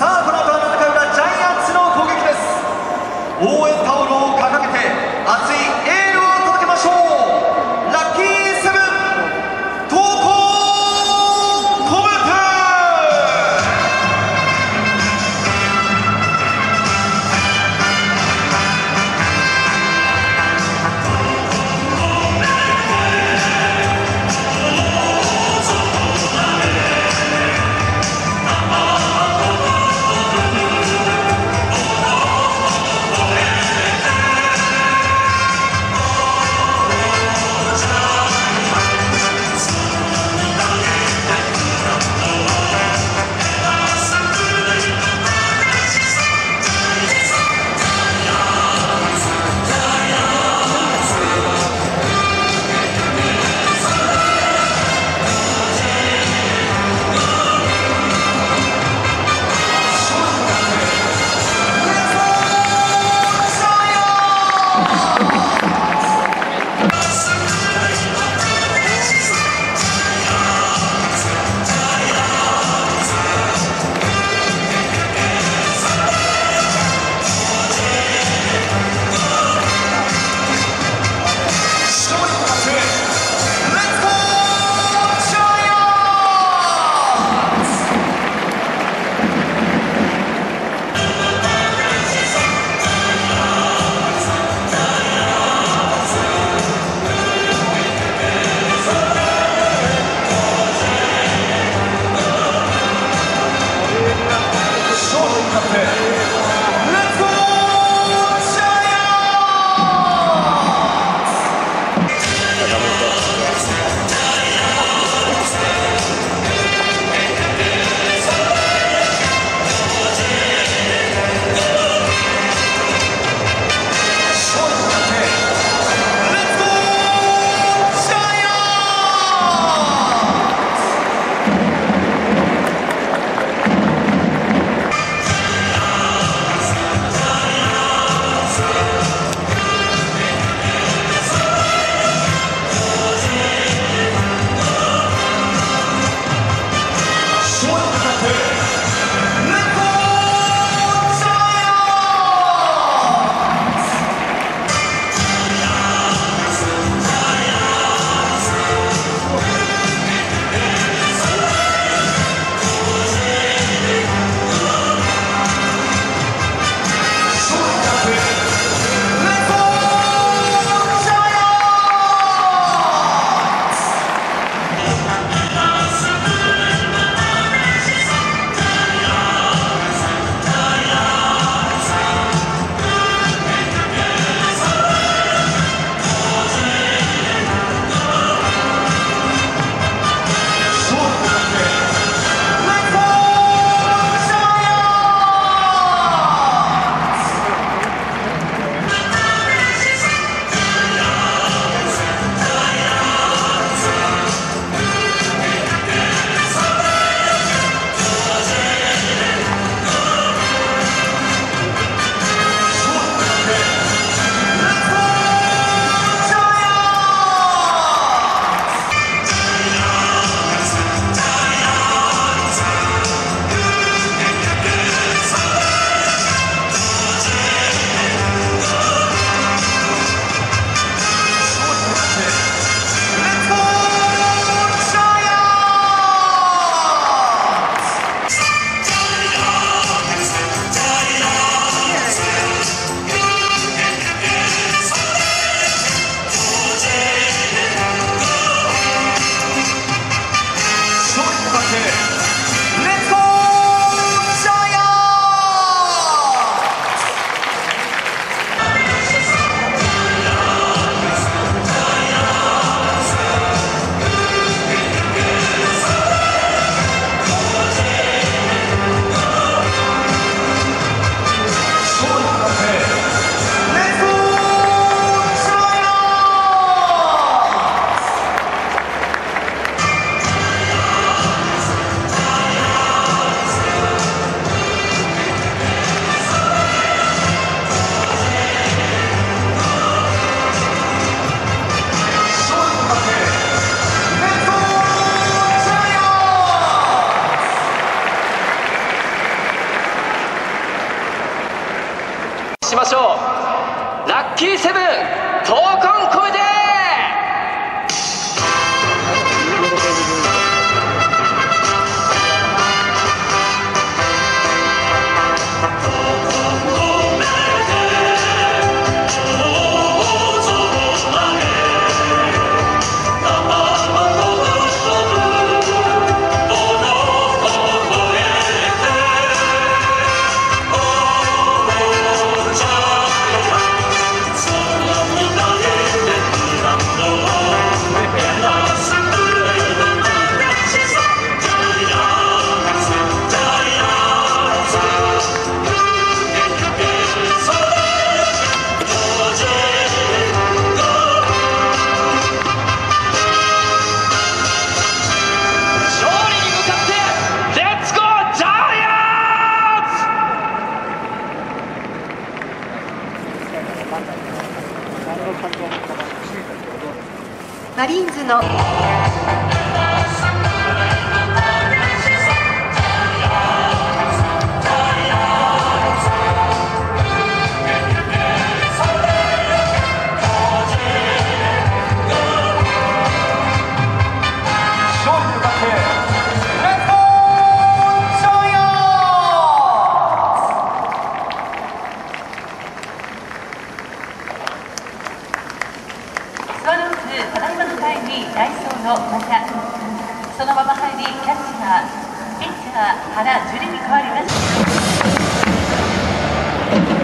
さあこの後は7回裏ジャイアンツの攻撃です。応援マリーンズのの中そのまま入りキャッチャーピッチャー原樹里に変わります。